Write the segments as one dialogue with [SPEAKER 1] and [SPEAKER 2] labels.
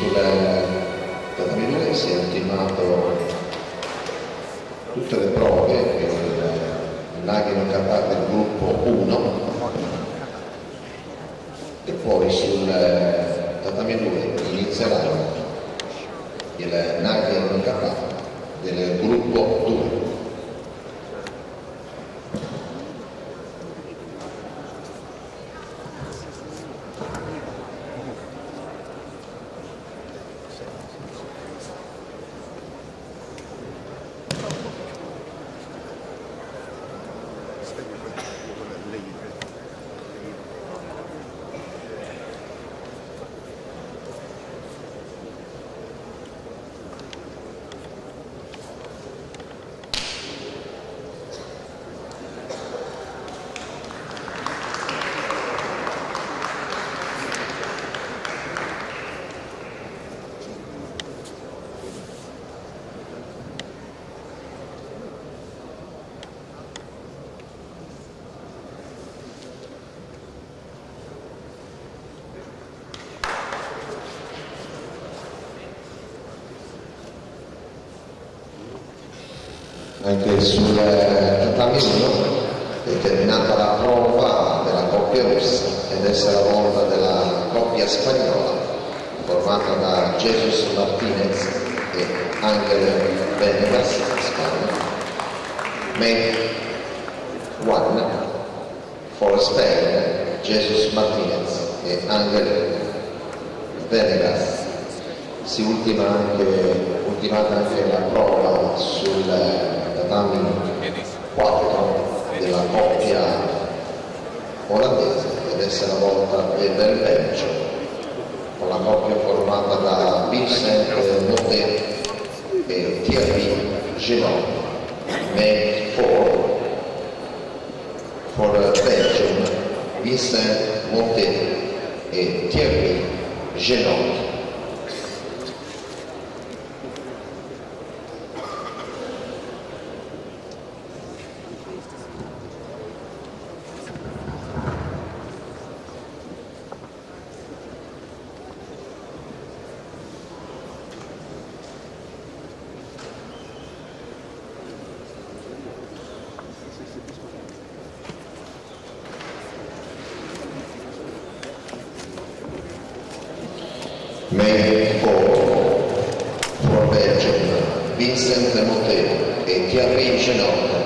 [SPEAKER 1] sulle categorie si è ultimato tutte le prove che il Naghi non del gruppo 1 e poi sul tatami 2 inizierà il Naghi non del gruppo 2 anche sul tatami 1 è terminata la prova della coppia russa ed è la volta della coppia spagnola formata da Jesus Martinez e Angel Venegas Spagna. Make one for Spain, Jesus Martinez e Angel Venegas. Si ultima anche, ultimata anche la prova sul tatami 4 della coppia olandese ed è la volta del Belgio con la coppia formata da Vincent Motet e Thierry Genon made for for Belgium. Vincent Motet e Thierry Genon May for, for Vincent Motet e Thierry Genot.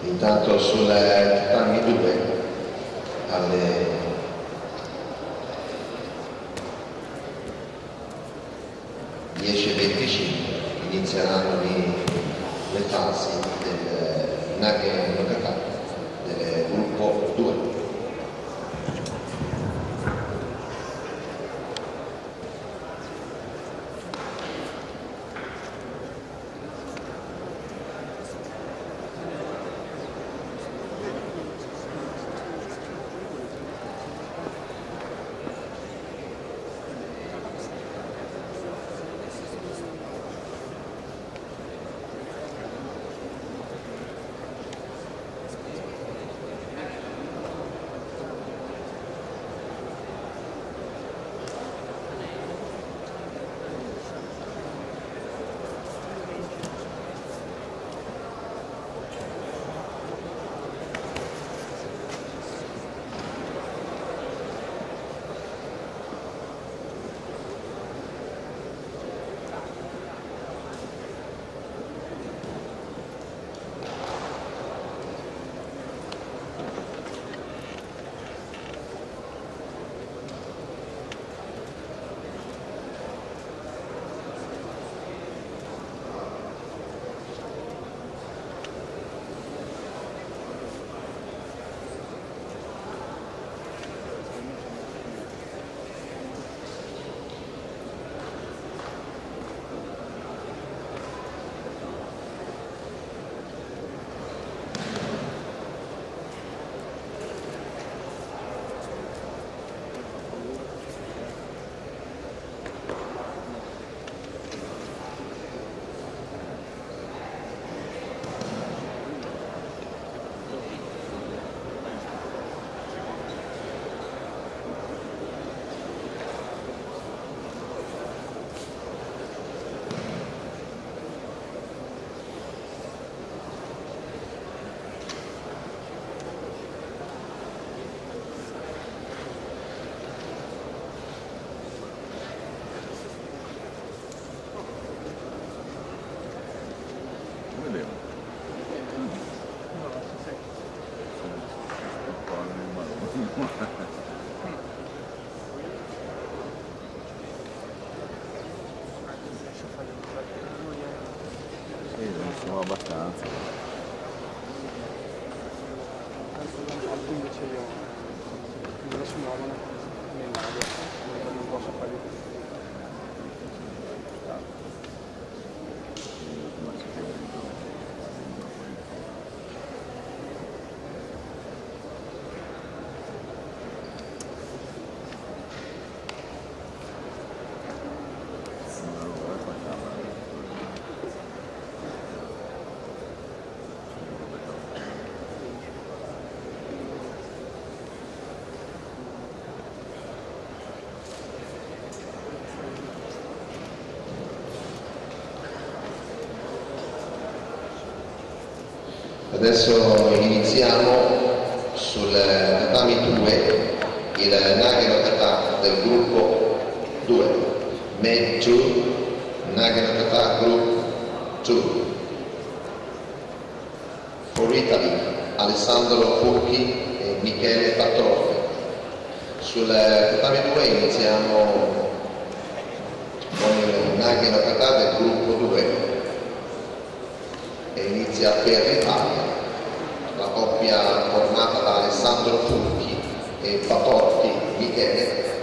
[SPEAKER 1] Intanto sul tatami 2 alle inizieranno le fasi del Nage Nokataka Sì,
[SPEAKER 2] sono abbastanza.
[SPEAKER 1] Adesso iniziamo sul tatami 2, il Nagano Kata del gruppo 2, Med 2, Nagano Kata Group 2. For Italy, Alessandro Furchi e Michele Patroffi. Sul tatami 2 iniziamo con il Nagano Kata del gruppo 2 e inizia per l'Italia coppia formata da Alessandro Fulchi e Patorti Michele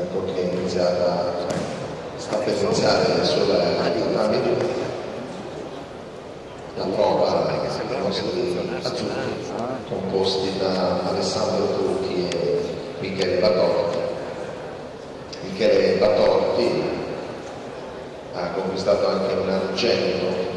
[SPEAKER 1] ecco che è iniziata sta per iniziare sulla 2 la prova dei nostri azzurri composti da Alessandro Trucchi e Michele Batorti. Michele Batorti ha conquistato anche un argento